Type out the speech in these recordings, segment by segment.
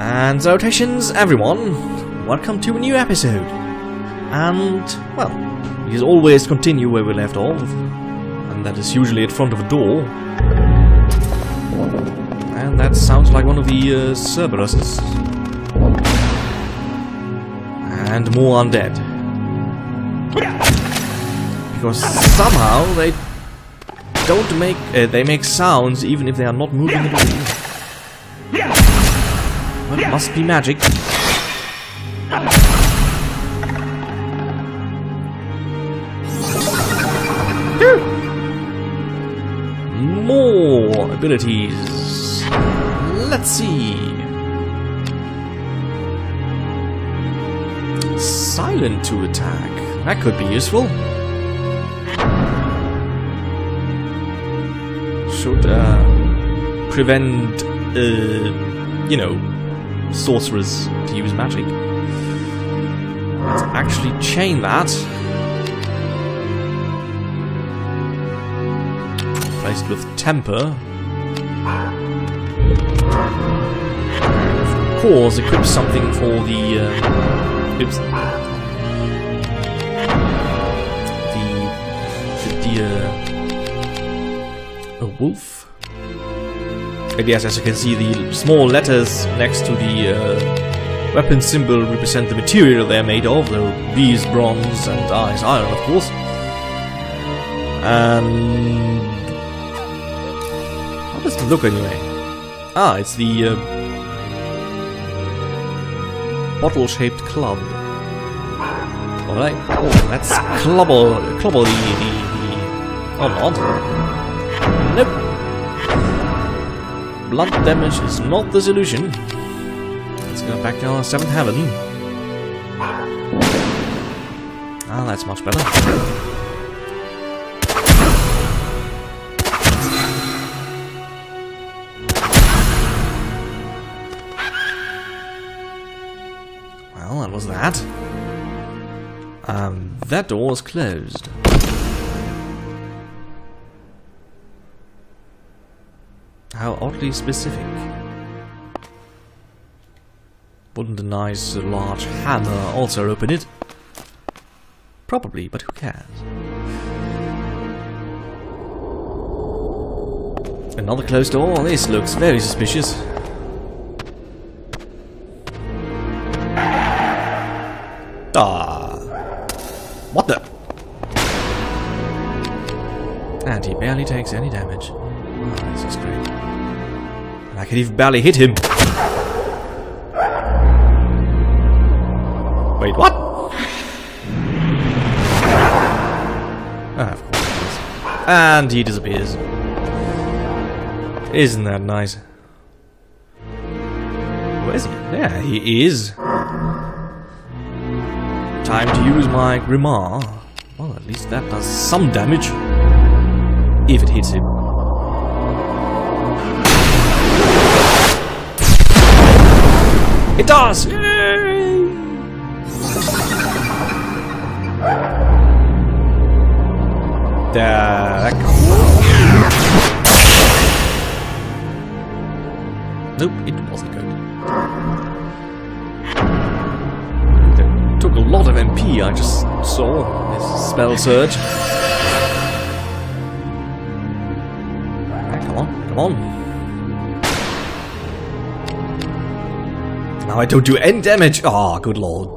And salutations everyone, welcome to a new episode. And, well, we as always continue where we left off, and that is usually at front of a door. And that sounds like one of the uh, Cerberuses. And more undead. Because somehow they don't make, uh, they make sounds even if they are not moving at all. It must be magic. More abilities. Let's see. Silent to attack. That could be useful. Should uh, prevent, uh, you know, sorcerers to use magic. Let's actually chain that. Placed with temper. Of course, equip something for the. Uh, oops. The. The deer. A wolf. Yes, as you can see, the small letters next to the uh, weapon symbol represent the material they're made of, though these bronze and eyes iron, of course. And how does it look anyway? Ah, it's the uh, bottle-shaped club. Alright, oh, let's clobble the, the, the... Oh, not. Blood damage is not the solution. Let's go back to our seventh heaven. Ah, that's much better. Well, that was that. Um, that door is closed. How oddly specific. Wouldn't a nice large hammer also open it? Probably, but who cares? Another closed door? This looks very suspicious. Ah. What the? And he barely takes any damage. This is great. And I can even barely hit him. Wait, what? Ah, of course he is. And he disappears. Isn't that nice? Where is he? There he is. Time to use my Grimoire. Well, at least that does some damage. If it hits him. It does! Yay! There. Nope, it wasn't good. Took a lot of MP, I just saw. This spell surge. Come on, come on. Now I don't do any damage. Ah, oh, good lord.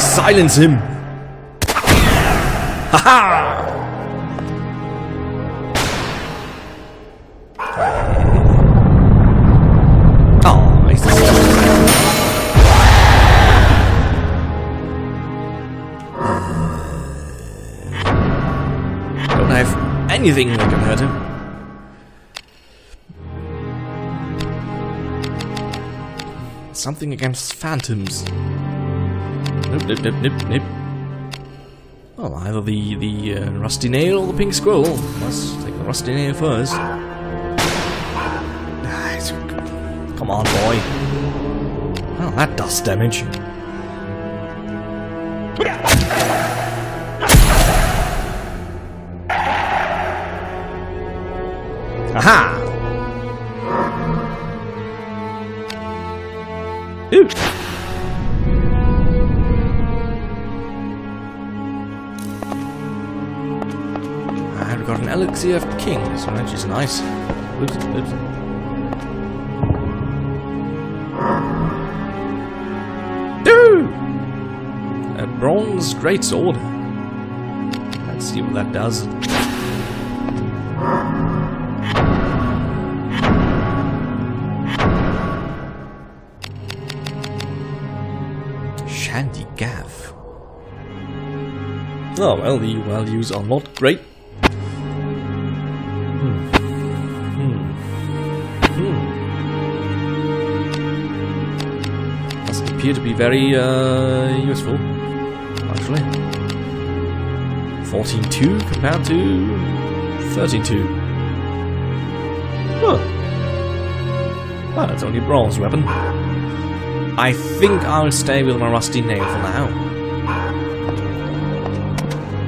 Silence him. Nice. Don't have anything that can hurt him. Something against phantoms. Nope, nope, nope, nope, nope. Well, either the the uh, rusty nail or the pink scroll. Let's take the rusty nail first. Come on, boy. Well, that does damage. Got an elixir of kings, which is nice. Oops, oops. Ooh! A bronze greatsword. Let's see what that does. Shandy Gaff. Oh well, the values are not great. To be very uh, useful, actually. 14.2 compared to 13.2. Huh. Well, it's only a bronze weapon. I think I'll stay with my rusty nail for now.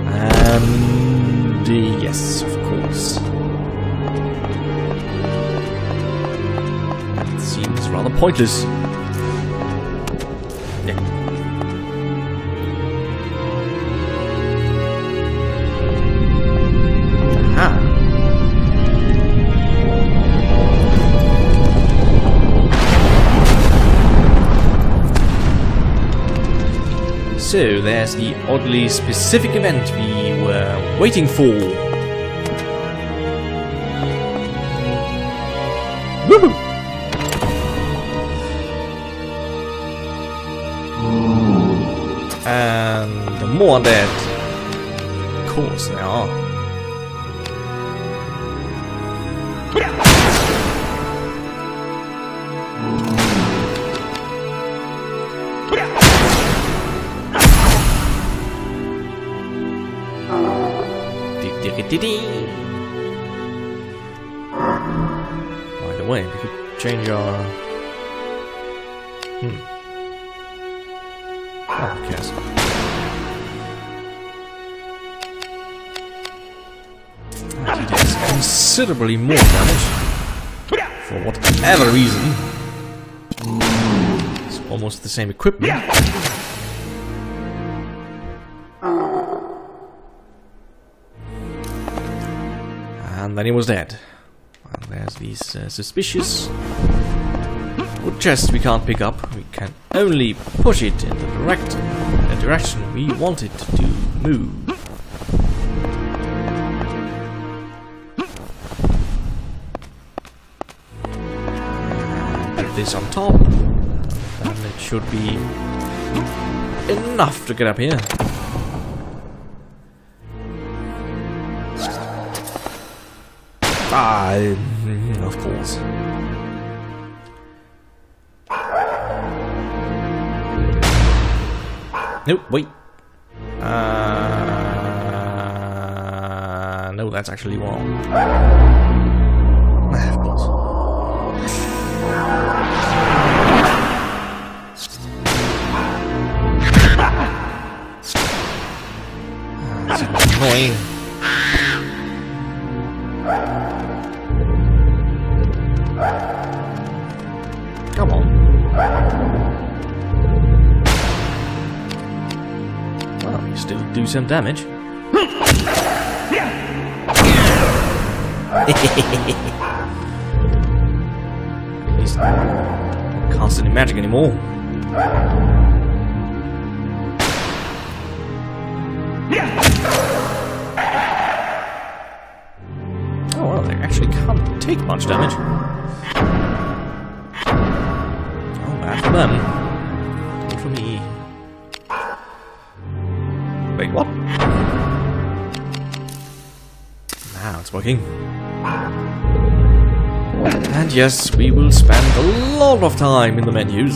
And yes, of course. That seems rather pointless. So there's the oddly specific event we were waiting for. Woohoo! And more dead. Of course there are. By the way, we could change our. Hmm. Oh? That does considerably more damage. For whatever reason. It's almost the same equipment. And then he was dead. And there's these uh, suspicious wood chests we can't pick up. We can only push it in the direct the direction we want it to move. Put this on top. And it should be enough to get up here. Ah, of course. Nope, wait. Uh, no, that's actually wrong. Of course. That's annoying. Still do some damage. At can't see any magic anymore. Oh well, they actually can't take much damage. Oh, bad for them. Working. And yes, we will spend a lot of time in the menus.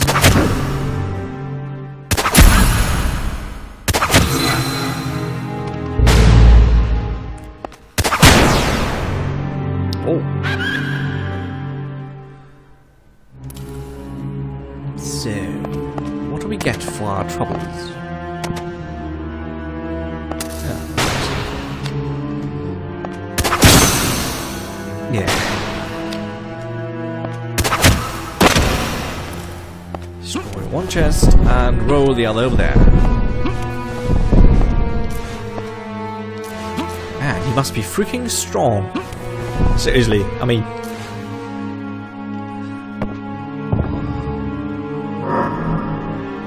Chest and roll the other over there. Man, he must be freaking strong. Seriously, I mean...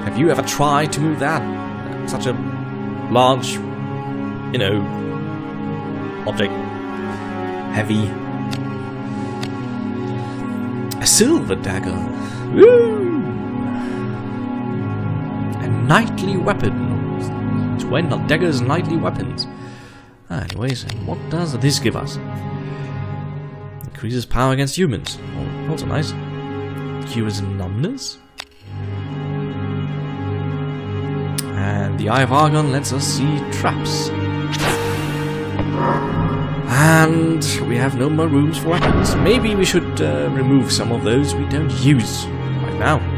Have you ever tried to move that? Such a large, you know, object. Heavy. A silver dagger. Woo! Knightly weapon. Twin daggers, knightly weapons. Ah, anyways, what does this give us? Increases power against humans. Oh, also nice. Cures numbness. And the Eye of Argon lets us see traps. And we have no more rooms for weapons. Maybe we should uh, remove some of those we don't use right now.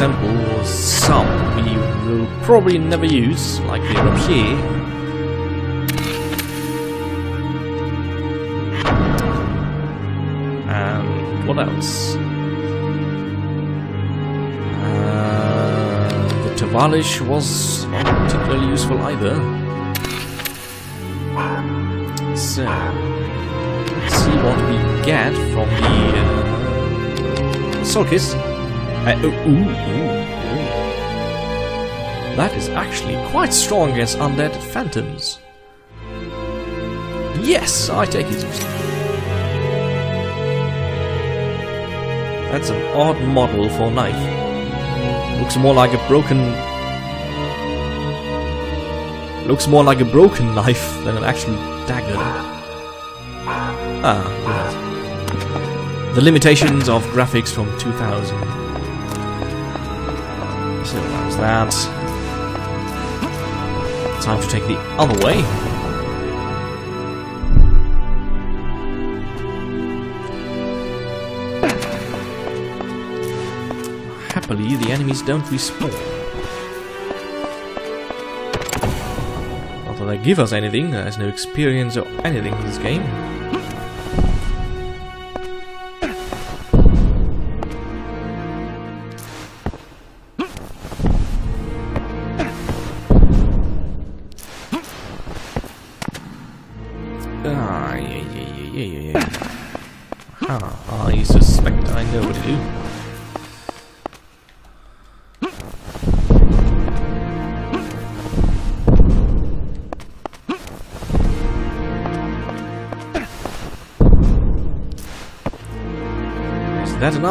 Let's some we will probably never use, like the rapier. And what else? Uh, the Tavalish was not particularly useful either. So, let's see what we get from the uh, Sulkis. Uh, ooh, ooh, ooh. That is actually quite strong against undead phantoms. Yes, I take it. That's an odd model for knife. Looks more like a broken... Looks more like a broken knife than an actual dagger. Ah, yes. The limitations of graphics from 2000. That. Time to take the other way. Happily, the enemies don't respawn. Not that they give us anything, there's no experience or anything in this game.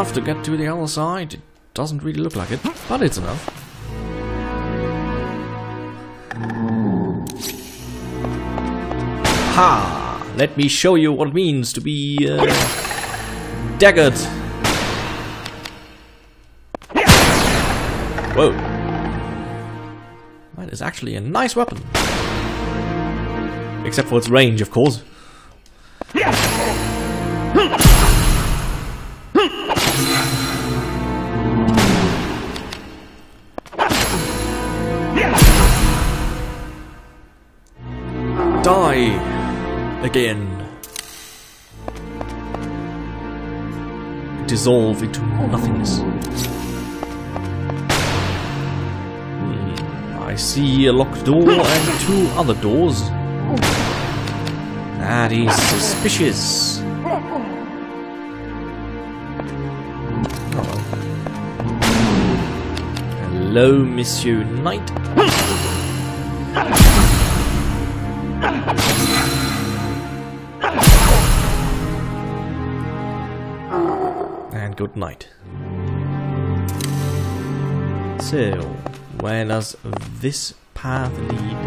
Enough to get to the other side? It doesn't really look like it, but it's enough. Ha! Let me show you what it means to be uh, daggered. Whoa. That is actually a nice weapon. Except for its range, of course. Dissolve into nothingness. Hmm, I see a locked door and two other doors. That is suspicious. Hello, Monsieur Knight. Good night. So, where does this path lead?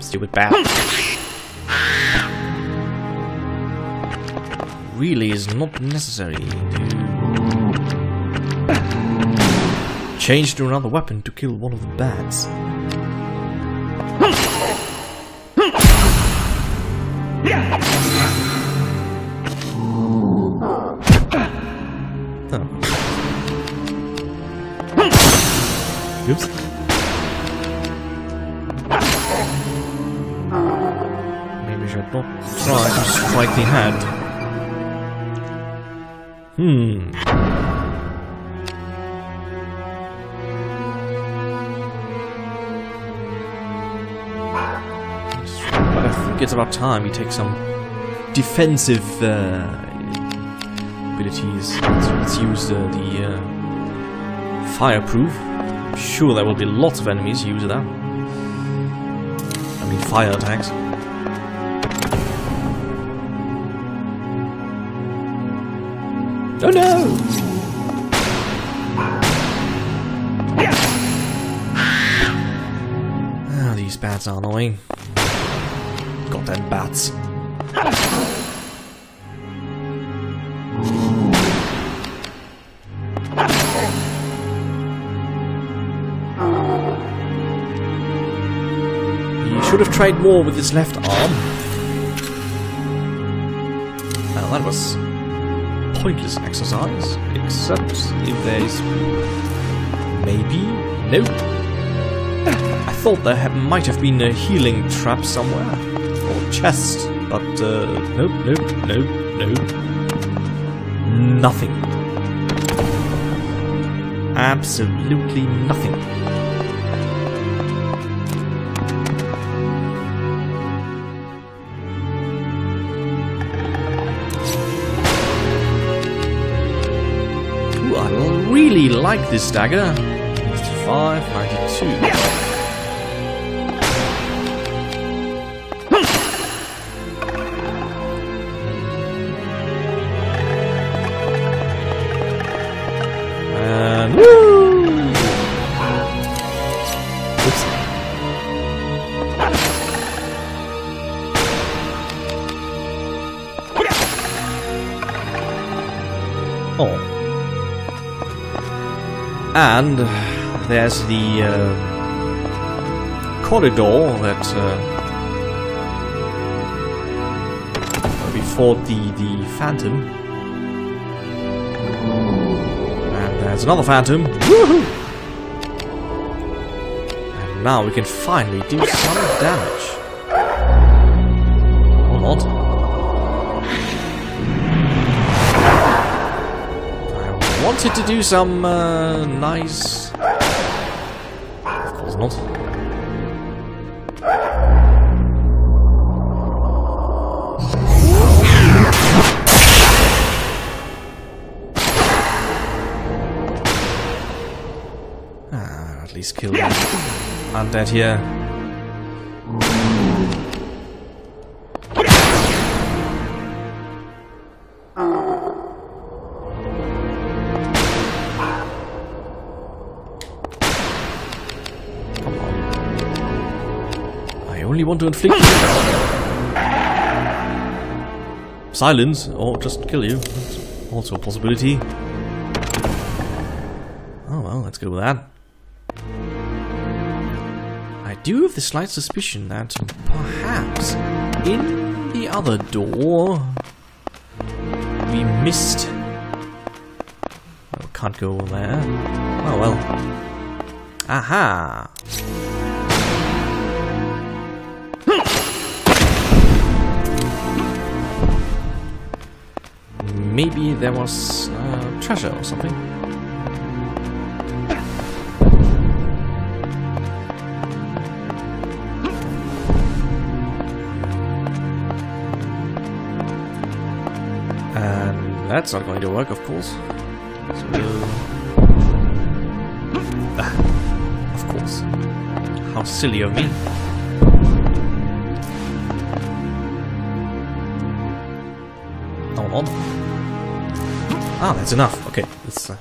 Stupid bat. Really is not necessary to change to another weapon to kill one of the bats. The. Hmm. I think it's about time we take some defensive uh, abilities. Let's, let's use uh, the uh, fireproof. I'm sure there will be lots of enemies use that. I mean fire attacks. Oh no! Ah, these bats are annoying. Goddamn bats. He should have tried more with his left arm. Well, that was pointless exercise, except if there's maybe no. I thought there might have been a healing trap somewhere or chest, but uh, nope, nope, nope, nope, nothing. Absolutely nothing. Like this dagger. 65, 92. And there's the uh, corridor that uh, we fought the the phantom. And there's another phantom. And now we can finally do some damage. Or not. Wanted to do some uh, nice. Of course not. Ah, at least kill them. Undead here. Only want to inflict silence or just kill you. That's also a possibility. Oh well, let's go with that. I do have the slight suspicion that perhaps in the other door we missed. Oh, can't go there. Oh well. Aha! Maybe there was uh, treasure or something. And that's not going to work, of course. So, of course. How silly of me. Ah, that's enough. Okay, let's. Uh,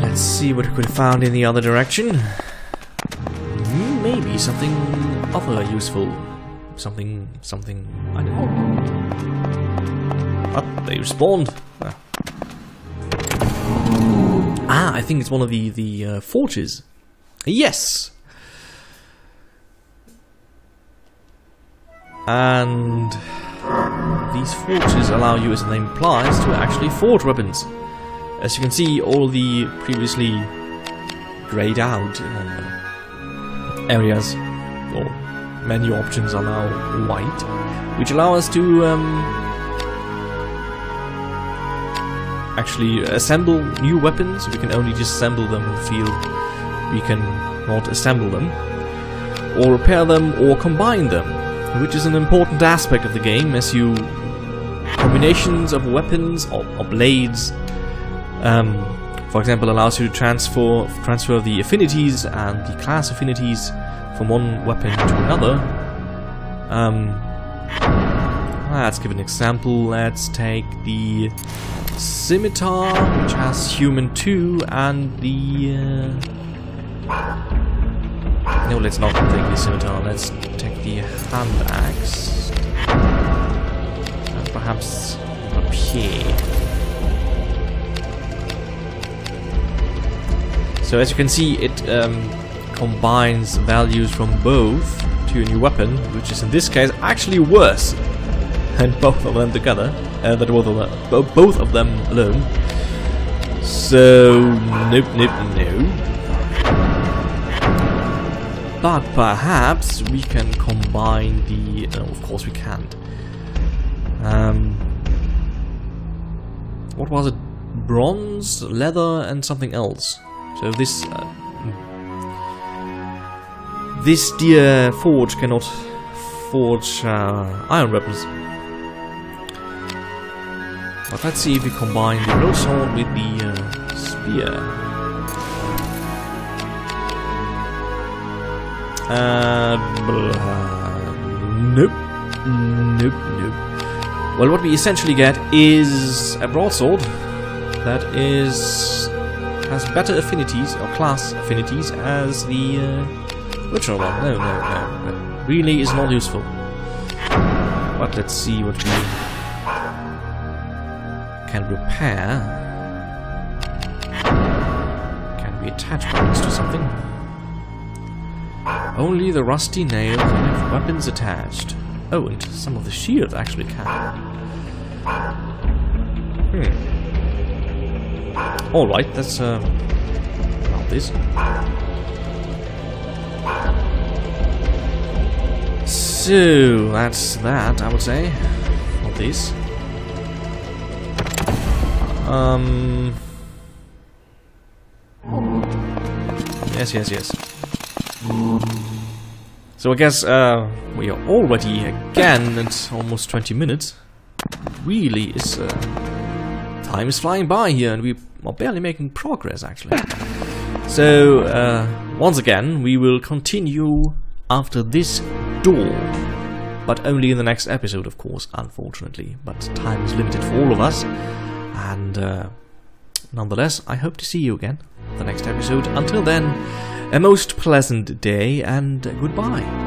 let's see what we could found in the other direction. Hmm, Maybe something other useful. Something, something. I don't know. Oh, they respawned. Ah. Ah, I think it's one of the the uh, forges. Yes. And these forges allow you, as the name implies, to actually forge weapons. As you can see, all the previously grayed out uh, areas or menu options are now white, which allow us to um, actually assemble new weapons. We can only disassemble them in the field. We can not assemble them, or repair them, or combine them, which is an important aspect of the game as you combinations of weapons or, or blades. Um, for example, allows you to transfer transfer the affinities and the class affinities from one weapon to another. Um, let's give an example. Let's take the scimitar, which has human 2, and the... Uh, no, let's not take the scimitar. Let's the hand axe. And perhaps rapier. So as you can see, it um, combines values from both to a new weapon, which is in this case actually worse than both of them together, uh, than both of them, both of them alone. So nope, nope, no. But perhaps we can combine the. No, of course we can't. Um, what was it? Bronze, leather, and something else. So this uh, this dear forge cannot forge uh, iron weapons. But let's see if we combine the broadsword with the uh, spear. Uh, nope. Nope, nope. Well, what we essentially get is a broadsword that is has better affinities or class affinities as the uh, original one. No, no, no, no. Really is not useful. But let's see what we can repair. Can we attach weapons to something? Only the rusty nail can have weapons attached. Oh, and some of the shields actually can. Hmm. Alright, that's uh about this. So that's that, I would say. Not this. Um Yes, yes, yes. So I guess uh, we are already again at almost 20 minutes. Really is uh, time is flying by here and we are barely making progress actually. So uh, once again we will continue after this door. But only in the next episode of course, unfortunately. But time is limited for all of us. And uh, nonetheless, I hope to see you again the next episode. Until then, a most pleasant day and goodbye.